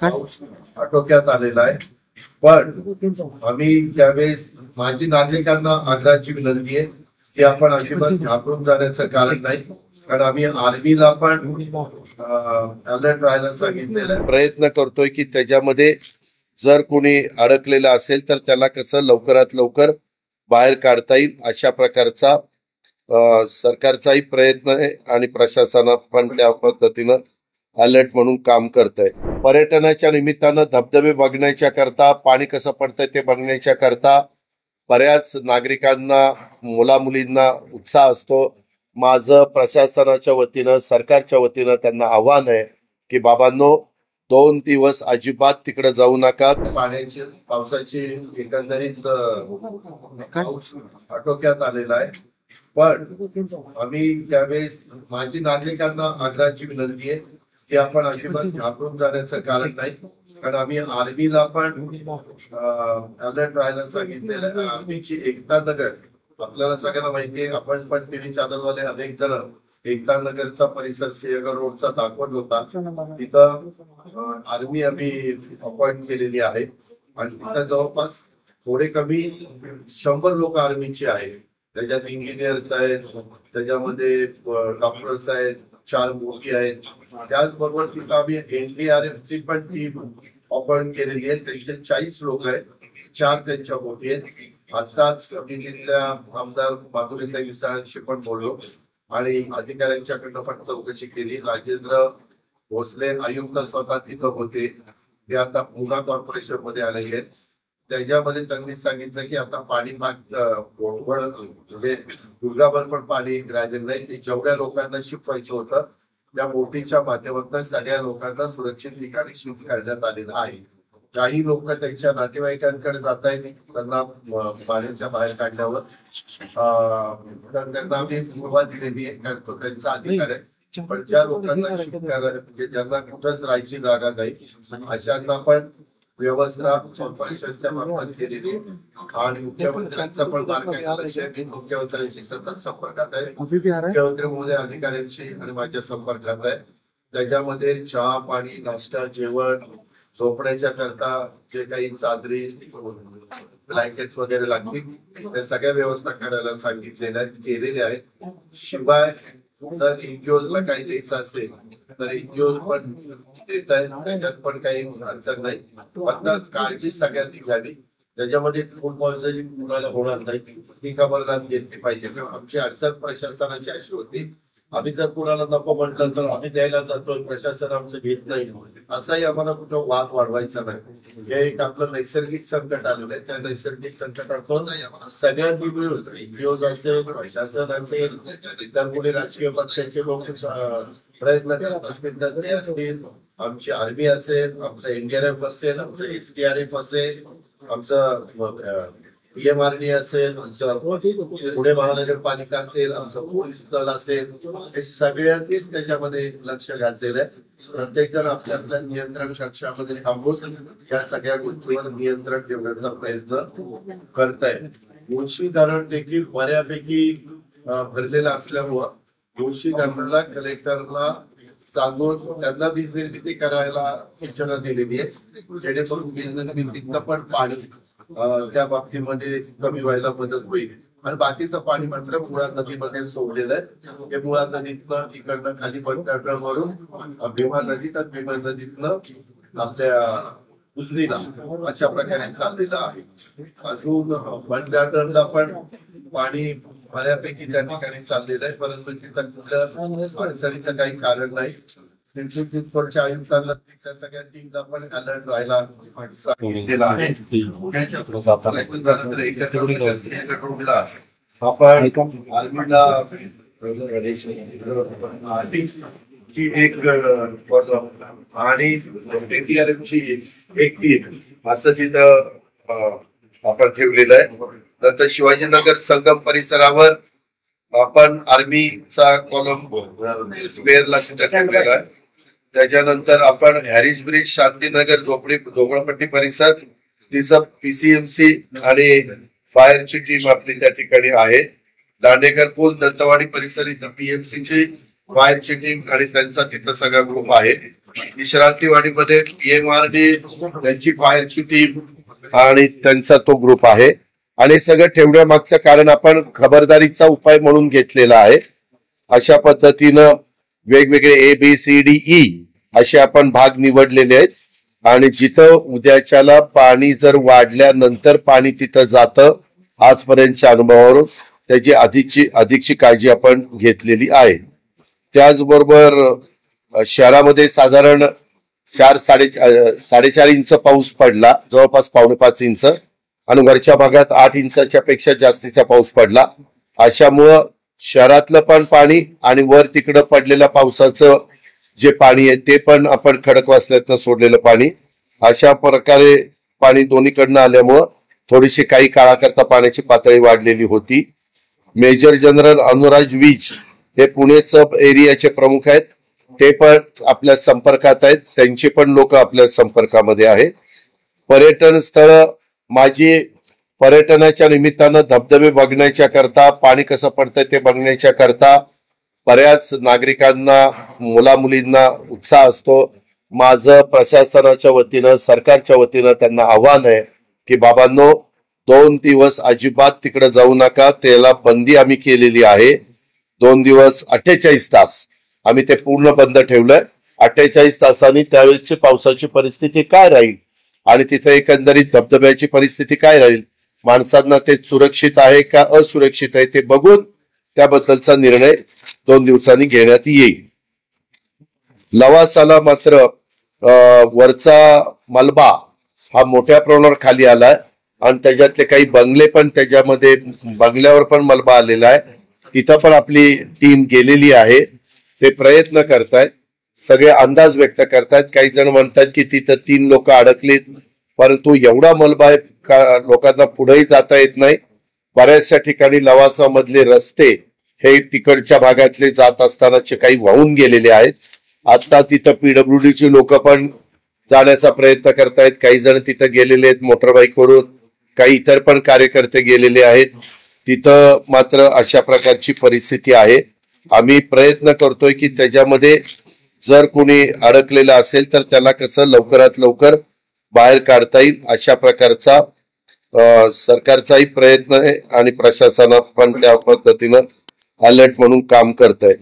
पाऊस आटोक्यात आलेला आहे. पण आम्ही त्यावेळेस माझी नागरिकांना आग्रहाची विनंती आहे की आपण अजिबात घाबरून जाण्याचं कारण नाही. कारण आम्ही आर्मीला पण अलर्ट राहायला सांगितलेलं प्रयत्न करतोय की त्याच्यामध्ये जर कोणी अडकलेलं असेल तर त्याला कसं लवकरात लवकर बाहेर काढता येईल अशा प्रकारचा सरकारचाही प्रयत्न आहे आणि प्रशासना पण त्या पद्धतीनं अलर्ट म्हणून काम करत आहे पर्यटनाच्या निमित्तानं धबधबे बघण्याच्या करता पाणी कसं पडतंय ते बघण्याच्या करता बऱ्याच नागरिकांना मुला मुलींना उत्साह असतो. माझं प्रशासनाच्या वतीनं सरकारच्या वतीनं त्यांना आव्हान आहे की बाबांनो दोन दिवस अजिबात तिकडे जाऊ नका. पाण्याची पावसाची एकंदरीत पाऊस आटोक्यात आलेला आहे. पण आम्ही त्यावेळेस माझी नागरिकांना आग्रहाची विनंती आहे की आपण अजिबात घाबरून जाण्याचं कारण नाही. कारण आम्ही आर्मीला पण अलर्ट राहायला सांगितलेलं आहे. आर्मीची एकता नगर आपल्याला सगळ्यांना माहितीये आपण पण टीव्ही चॅनलवाले अनेक जण एकता नगरचा परिसर सिंहगड रोडचा दाखवत होता. तिथं आर्मी आम्ही अपॉइंट केलेली आहे. आणि तिथं जवळपास थोडे कमी शंभर लोक आर्मीचे आहेत. त्याच्यात इंजिनियर्स आहेत त्याच्यामध्ये डॉक्टर्स आहेत चार मुलगी आहेत. त्याचबरोबर तिथं आम्ही एनडीआरएफची पण टीम अपॉइंट केलेली आहे. त्यांचे चाळीस लोक आहेत. चार त्यांच्या मोठी आहेत. आताच मी तिथल्या आमदार माधुरीताई विसाळांशी पण बोललो आणि अधिकाऱ्यांच्याकडनं पण चौकशी केली. राजेंद्र भोसले आयुक्त स्वतः तिथं होते. ते आता पुणा कॉर्पोरेशनमध्ये आले आहेत. त्याच्यामध्ये त्यांनी सांगितलं की आता पाणी भाग बोटवर म्हणजे दुर्गाभर पण पाणी राहिलेलं नाही. जेवढ्या लोकांना शिफ्ट व्हायचं होतं त्या बोटीच्या माध्यमातून सगळ्या लोकांना सुरक्षित ठिकाणी शिफ्ट करण्यात आलेलं आहे. काही लोक त्यांच्या नातेवाईकांकडे जात आहेत त्यांना पाण्याच्या बाहेर काढल्यावर तर त्यांना आम्ही मुभा दिलेली आहे कारण तो त्यांचा अधिकार आहे. पण ज्या लोकांना शिफ्ट करायला म्हणजे ज्यांना कुठंच राहायची जागा नाही अशांना पण व्यवस्था कॉर्पोरेशनच्या मार्फत केलेली. आणि मुख्यमंत्र्यांचा पण बारकाईने मी मुख्यमंत्र्यांशी सतत संपर्कात आहे. मुख्यमंत्री महोदय अधिकाऱ्यांशी आणि माझ्या संपर्कात आहे. त्याच्यामध्ये चहा पाणी नाश्ता जेवण झोपण्याच्या करता जे काही चादरी ब्लँकेट वगैरे लागतील त्या सगळ्या व्यवस्था करायला सांगितलेल्या आहेत केलेल्या आहेत. शिवाय जर एनजीओला काही द्यायचं असेल तर एनजीओ पण देत आहेत त्याच्यात पण काही अडचण नाही. फक्त काळजी सगळ्यांनी घ्यावी. त्याच्यामध्ये फूड पॉयझनिंग कुणाला होणार नाही. ही खबरदारी घेतली पाहिजे. कारण आमची अडचण प्रशासनाची अशी होती. आम्ही जर कुणाला नको म्हटलं तर आम्ही द्यायला जातो प्रशासन आमचं घेत नाही. असाही आम्हाला कुठं वाद वाढवायचा नाही. हे एक आपलं नैसर्गिक संकट आलेलं आहे. त्या नैसर्गिक संकटातून सगळ्यांनी मिळून एनजीओ असेल प्रशासन असेल इतर कुणी राजकीय पक्षाचे लोक प्रयत्न करत असतील तर ते असतील. आमची आर्मी असेल आमचं एनडीआरएफ असेल आमचं एसडीआरएफ असेल आमचं पीएमआरडी असेल आमचं पुणे महानगरपालिका असेल आमचं पोलीस दल असेल हे सगळ्यांनीच त्याच्यामध्ये लक्ष घातलेलं आहे. प्रत्येक जण आपल्या नियंत्रण कक्षामध्ये थांबून या सगळ्या गोष्टीवर नियंत्रण ठेवण्याचा प्रयत्न करत आहे मुळशी धरण देखील बऱ्यापैकी भरलेलं असल्यामुळं मुळशी धरणाला कलेक्टरला सांगून त्यांना वीज निर्मिती करायला सूचना दिलेली आहे. जेणेकरून वीज निर्मितीचं पण पाणी त्या बाबतीमध्ये कमी व्हायला मदत होईल. आणि बाकीचं पाणी मात्र मुळा नदीमध्ये सोडलेलं आहे. हे मुळा नदीतनं इकडनं खाली बंद मारून भीमा नदीत तर भीमा नदीतनं आपल्या उजनीला अशा प्रकारे चाललेलं आहे. अजून बंडाटनला पण पाणी बऱ्यापैकी त्या ठिकाणी चाललेलं आहे परंतु तिथं कुठल्या अडचणीचं काही कारण नाही. पिंपरी चिंचवडच्या आयुक्तांना त्या सगळ्या टीमला पण अलर्ट राहायला सांगितलेलं आहे. पुण्याच्या प्रशासनातून आपण आर्मीला ची एक आणि एनडीआरएफ एक टीम असं तिथं आपण ठेवलेलं आहे. नंतर शिवाजीनगर संगम परिसरावर आपण आर्मीचा कॉलम स्क्वेअरला तिथं ठेवलेला आहे. त्याच्यानंतर आपण हॅरिस ब्रिज शांतीनगर झोपडी झोपडपट्टी परिसर तिचं पीसीएमसी आणि फायरची टीम आपली त्या ठिकाणी आहे. दांडेकर पूल दंतवाडी परिसर इथं पीएमसी ची फायरची टीम आणि त्यांचा तिथं सगळा ग्रुप आहे. विश्रांतीवाडीमध्ये एम आर डी त्यांची फायरची टीम आणि त्यांचा तो ग्रुप आहे. आणि सगळं ठेवण्यामागचं कारण आपण खबरदारीचा उपाय म्हणून घेतलेला आहे. अशा पद्धतीनं वेगवेगळे A B C D E असे आपण भाग निवडलेले आहेत. आणि जिथं उद्याच्याला पाणी जर वाढल्यानंतर पाणी तिथं जातं आजपर्यंतच्या अनुभवावरून त्याची अधिकची अधिकची काळजी आपण घेतलेली आहे. त्याचबरोबर शहरामध्ये साधारण चार साडे साडेचार इंच पाऊस पडला जवळपास पावणे पाच इंच. आणि वरच्या भागात आठ इंचाच्या पेक्षा जास्तीचा पाऊस पडला. अशामुळं शहरातलं पण पाणी आणि वर तिकडं पडलेल्या पावसाचं जे पाणी आहे ते पण आपण खडकवासल्यातनं सोडलेलं पाणी. अशा प्रकारे पाणी दोन्हीकडनं आल्यामुळं थोडीशी काही काळाकरता पाण्याची पातळी वाढलेली होती. मेजर जनरल अनुराज विज हे पुणे सब एरियाचे प्रमुख आहेत. ते पण आपल्या संपर्कात आहेत. त्यांचे पण लोक आपल्या संपर्कामध्ये आहेत. पर्यटन स्थळ माझी पर्यटनाच्या निमित्तानं धबधबे बघण्याच्या करता पाणी कसं पडतंय ते बघण्याच्या करता बऱ्याच नागरिकांना मुला मुलींना उत्साह असतो. माझं प्रशासनाच्या वतीनं सरकारच्या वतीनं त्यांना आव्हान आहे की बाबांनो दोन दिवस अजिबात तिकडे जाऊ नका. त्याला बंदी आम्ही केलेली आहे. दोन दिवस अठ्ठेचाळीस तास आम्ही ते पूर्ण बंद ठेवलंय. अठ्ठेचाळीस तासांनी त्यावेळेसची पावसाची परिस्थिती काय राहील? आणि तिथे एकंदरीत धबधब्याची परिस्थिती काय राहील? माणसांना ते सुरक्षित आहे का असुरक्षित आहे ते बघून त्याबद्दलचा निर्णय दोन दिवसांनी घेण्यात येईल. लवासाला मात्र वरचा मलबा हा मोठ्या प्रमाणावर खाली आलाय आणि त्याच्यातले काही बंगले पण त्याच्यामध्ये बंगल्यावर पण मलबा आलेला आहे. तिथं पण आपली टीम गेलेली आहे. ते प्रयत्न करतायत. सगळे अंदाज व्यक्त करतायत काही जण म्हणतात की तिथं तीन लोक अडकलीत. परंतु एवढा मलबा आहे लोकांना पुढेही जाता येत नाही. बऱ्याचशा ठिकाणी लवासा मधले रस्ते हे तिकडच्या भागातले जात असतानाचे काही वाहून गेलेले आहेत. आता तिथं पीडब्ल्यूडीची लोक पण जाण्याचा प्रयत्न करतायत. काही जण तिथं गेलेले आहेत मोटरबाईक वरून काही इतर पण कार्यकर्ते गेलेले आहेत. तिथं मात्र अशा प्रकारची परिस्थिती आहे. आम्ही प्रयत्न करतोय की त्याच्यामध्ये जर कोणी अडकलेलं असेल तर त्याला कसं लवकरात लवकर बाहेर काढता येईल अशा प्रकारचा सरकारचाही प्रयत्न आहे आणि प्रशासनात पण त्या पद्धतीनं अलर्ट म्हणून काम करत आहे